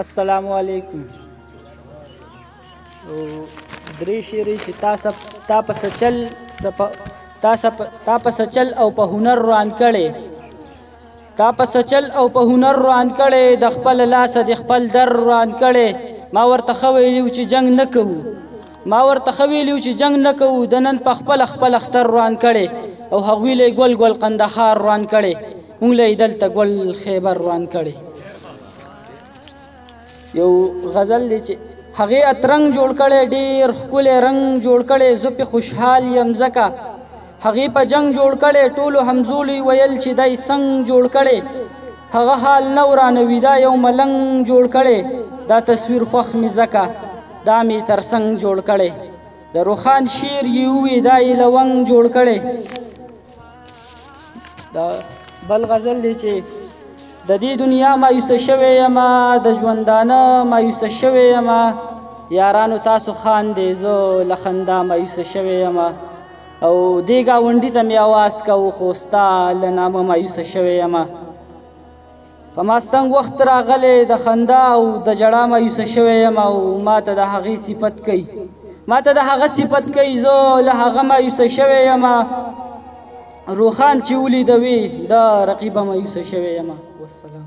السلام علیکم او درې شیرې چې تاسو تا په سچل تاسو تا په سچل او په هنر روان کړي تا په سچل او په هنر روان کړي د خپل لاس د خپل در روان کړي ما ورته خو ویلو چې جنگ نه کوو ما ورته خو ویلو چې جنگ نه کوو د نن په خپل خپل اختر روان کړي او هغوی له ګل ګل قندهار روان کړي مونږ له دلته ګل خیبر روان کړي یو غزل دی چې هغه اترنګ جوړ کړي ډیر خپل رنگ جوړ کړي زه په خوشحال یم زکه هغه په جنگ جوړ کړي ټولو همزولي ویل چې دای سنگ جوړ کړي هغه حال نه ورانه ویدا یو ملنګ جوړ کړي دا تصویر خوخ می زکه دا می ترسنګ جوړ کړي د روخان شیر یو وی دای لونګ جوړ کړي دا بل غزل دی چې د دې دنیا مایوسه شوی یم د ژوندانه مایوسه شوی یم یارانو تاسو خان دی زه له خندا مایوسه شوی یم او دې ګاونډي ته مې اواز کوو خو ستا له نامه مایوسه شوی یم په ماستنګ وخت راغلی د خندا او د جړا مایوسه شوی یم او ما ته د هغې صفت کوي ما ته د هغه صفت کوي زه له هغه مایوسه شوی یم روخان چې ولید وی د رقیبه مایوسه شوی یم والسلام